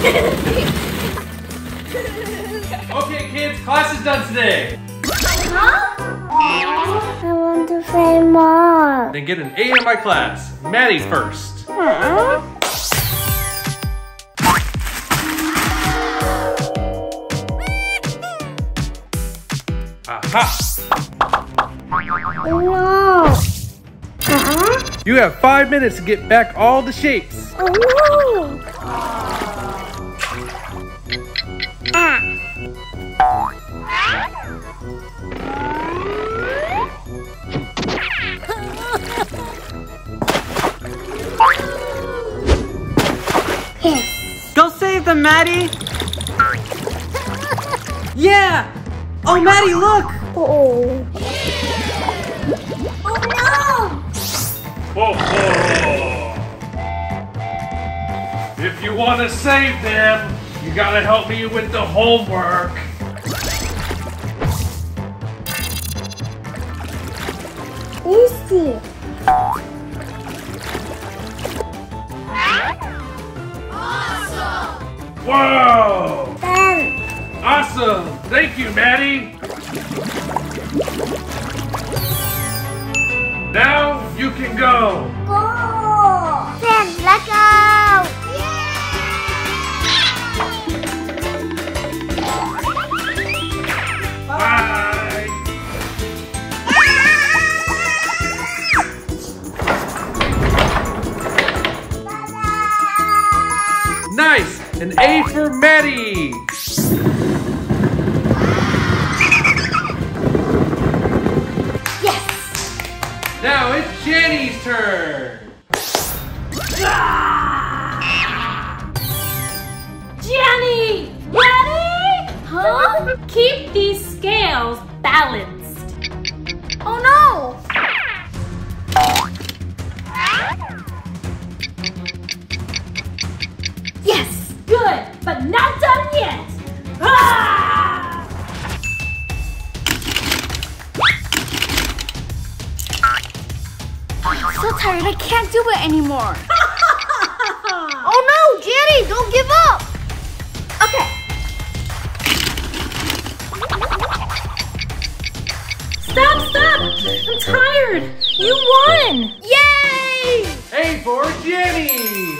Okay, kids, class is done today. I want to play more. Then get an A in my class. Maddie first. Huh? Aha! No. Huh? You have five minutes to get back all the shapes. Oh no. Go Maddie! Yeah! Oh, Maddie, look! Oh. Oh Ho, ho. If you want to save them, you gotta help me with the homework. no. Whoa! Then. Awesome! Thank you, Maddie! Now you can! Go. An A for Maddie! Yes. Now it's Jannie's turn! Jannie! Ready? Huh? Keep these scales balanced. Oh no. But not done yet! Ah! I'm so tired. I can't do it anymore. oh no, Jannie, don't give up. Okay. Stop, stop! I'm tired! You won! Yay! A for Jannie!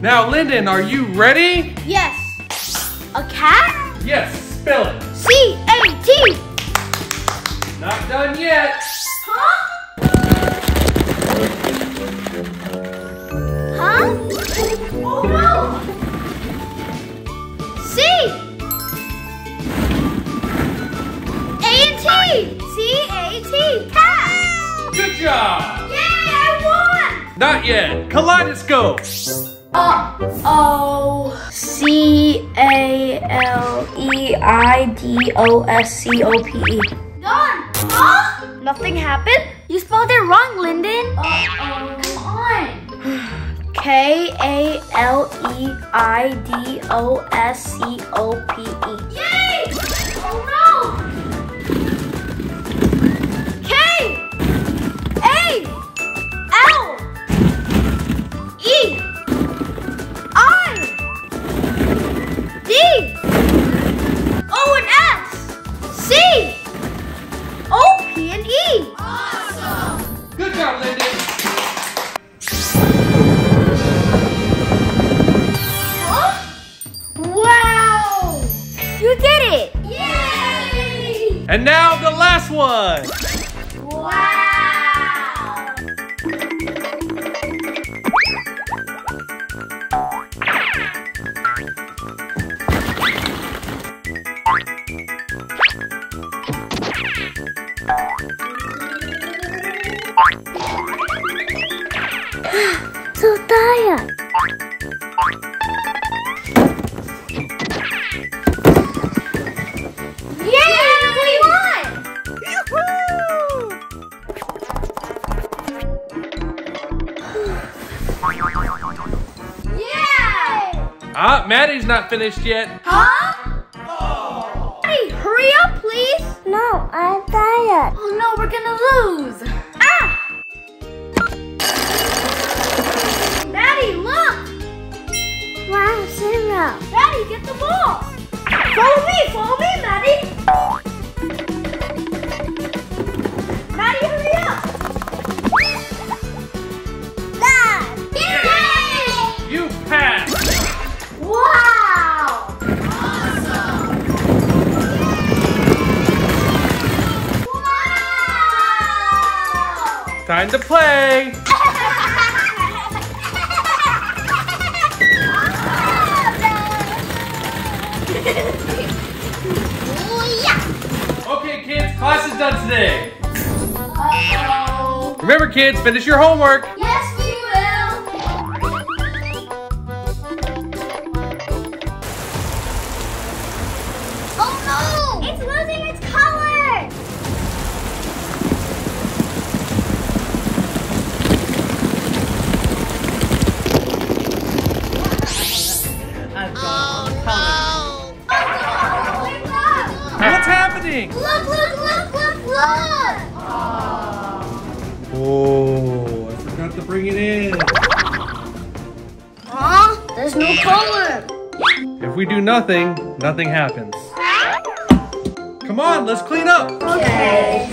Now, Lyndon, are you ready? Yes. A cat? Yes, spell it. C A T. Not done yet. Huh? Huh? Oh no! C. A and T. C A T. Cat. Good job. Yay! I won. Not yet. Kaleidoscope. Uh oh. C A L E I D O S C O P E. Done. Huh? Nothing happened? You spelled it wrong, Lyndon. Uh oh. Come on. K Wow! Maddie's not finished yet. Huh? Done today. Uh-oh. Remember, kids, finish your homework. Bring it in. Huh? There's no color. If we do nothing, nothing happens. Come on, let's clean up. Okay.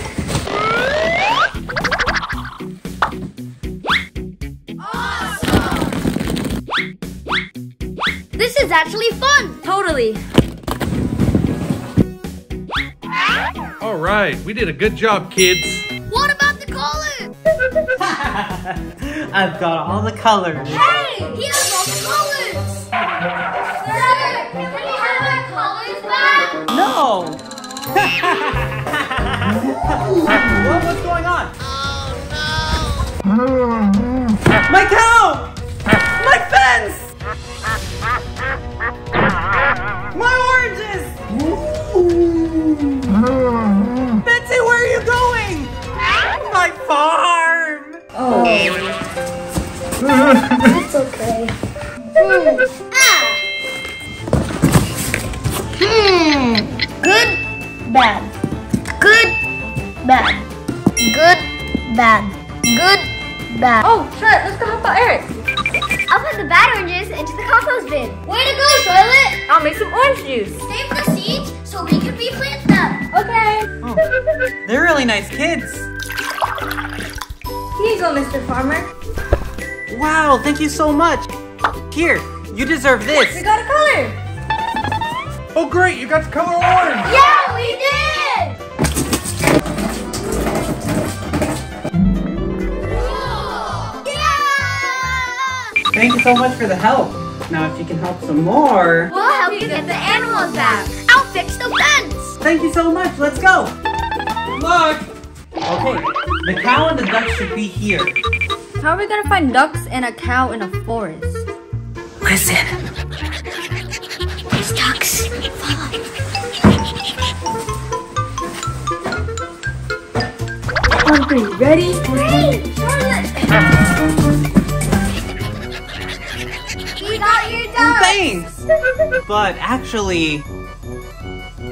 Awesome. This is actually fun. Totally. All right, we did a good job, kids. I've got all the colors. Hey, he has all the colors. Sir, can we have our colors back? No! what, what's going on? Oh no. My cow! It's okay. Hmm. Ah. Hmm. Good, bad. Good, bad. Good, bad. Good, bad. Oh, sure. Let's go help out Eric. I'll put the bad oranges into the compost bin. Way to go, Charlotte! I'll make some orange juice. Save the seeds so we can replant them. Okay. They're really nice kids. Here you go, Mr. Farmer. Wow, thank you so much. Here, you deserve this. We got a color. Oh, great, you got the color orange. Yeah, we did! Yeah! Thank you so much for the help. Now, if you can help some more. We'll help you get the animals back. I'll fix the fence. Thank you so much. Let's go. Good luck. Okay, the cow and the duck should be here. How are we gonna find ducks and a cow in a forest? Listen. There's ducks. One, three, ready? Hey, Charlotte! we got your ducks. Thanks. But actually,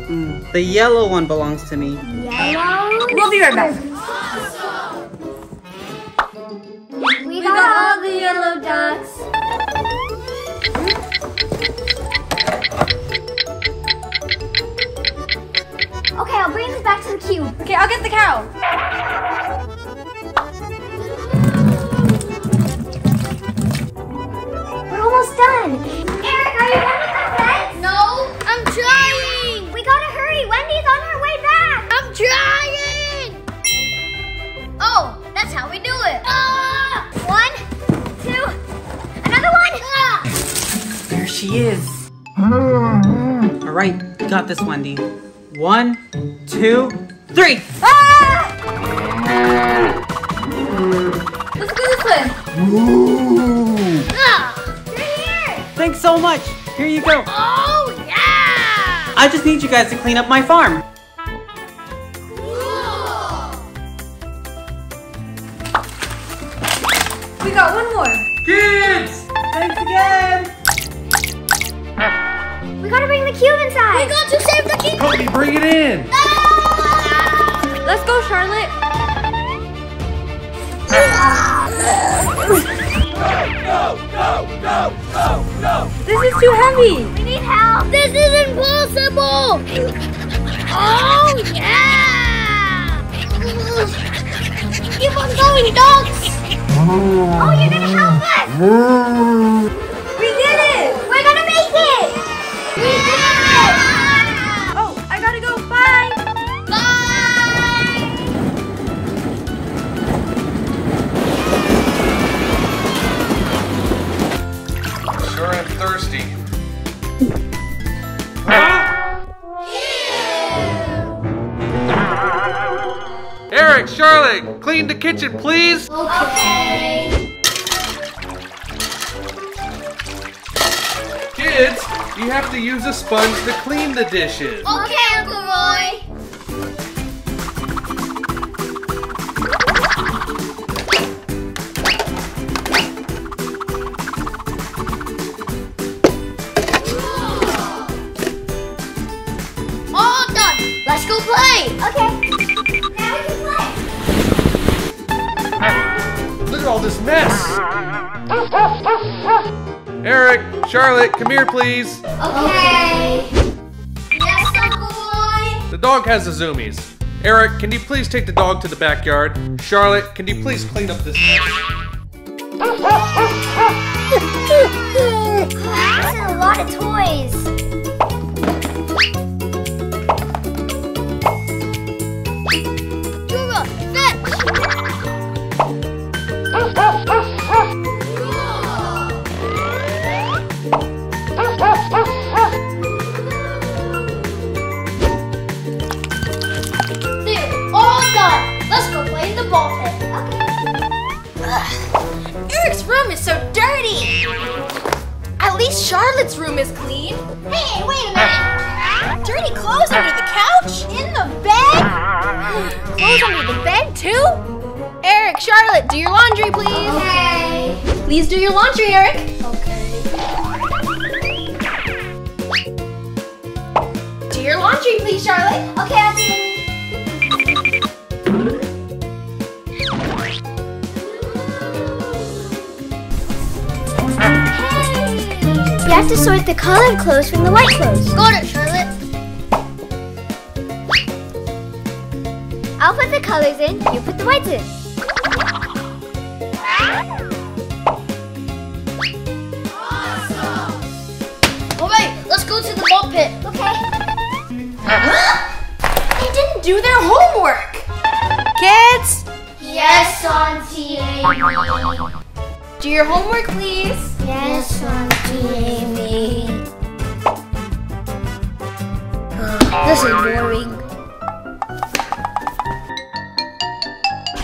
mm, the yellow one belongs to me. Yellow. We'll be right back. We got, all the yellow ducks. Okay, I'll bring this back to the cube. Okay, I'll get the cow. Got this, Wendy. One, two, three. Ah! Let's go this way. Ah! You're here. Thanks so much. Here you go. Oh yeah! I just need you guys to clean up my farm. To save the cube. Cody, bring it in. Ah! Let's go, Charlotte. This is too heavy. We need help. This is impossible. Oh, yeah. Keep on going, dogs. Oh, you're going to help us. Clean the kitchen, please. Okay. Kids, you have to use a sponge to clean the dishes. Okay, Come here, please. Okay. Yes, Roy. The dog has the zoomies. Eric, can you please take the dog to the backyard? Charlotte, can you please clean up this mess? This is a lot of toys. Least Charlotte's room is clean. Hey, wait a minute. Dirty clothes under the couch? In the bed? Clothes under the bed, too? Eric, Charlotte, do your laundry, please. Okay. Please do your laundry, Eric. Okay. Do your laundry, please, Charlotte. Okay, I'll do to sort the colored clothes from the white clothes. Got it, Charlotte. I'll put the colors in, you put the whites in. Alright, let's go to the ball pit. Okay. they didn't do their homework. Kids, Yes, Auntie Amy. do your homework, please. Yes, Auntie Amy. This is boring.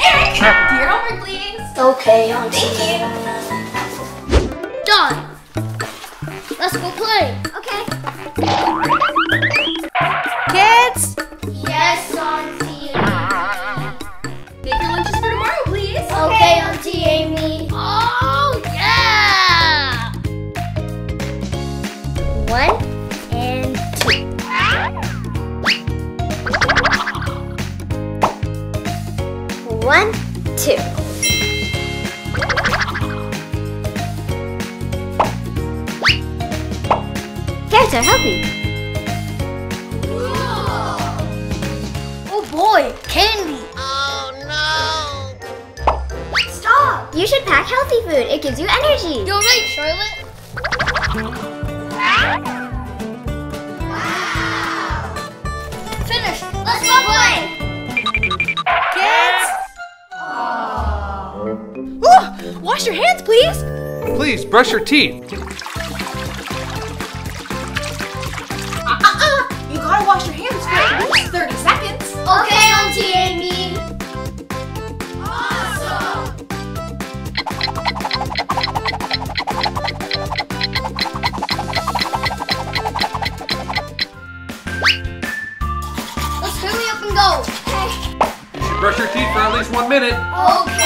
Eric, do your homework, please. Okay, Auntie. Done. Let's go play. Carrots are healthy. Oh boy, candy. Oh no. Stop! You should pack healthy food. It gives you energy. You're right, Charlotte. Finish. Let's go play. Kids. Ooh, wash your hands, please. Please brush your teeth. Okay, Auntie Awesome. Let's hurry up and go. Okay. Brush your teeth for at least one minute. Okay, Uncle Roy.